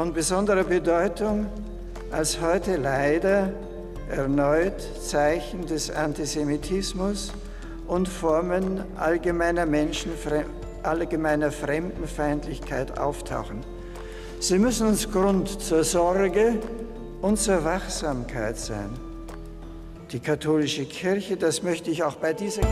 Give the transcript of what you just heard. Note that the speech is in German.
von besonderer Bedeutung, als heute leider erneut Zeichen des Antisemitismus und Formen allgemeiner, Menschenfre allgemeiner Fremdenfeindlichkeit auftauchen. Sie müssen uns Grund zur Sorge und zur Wachsamkeit sein. Die katholische Kirche, das möchte ich auch bei dieser...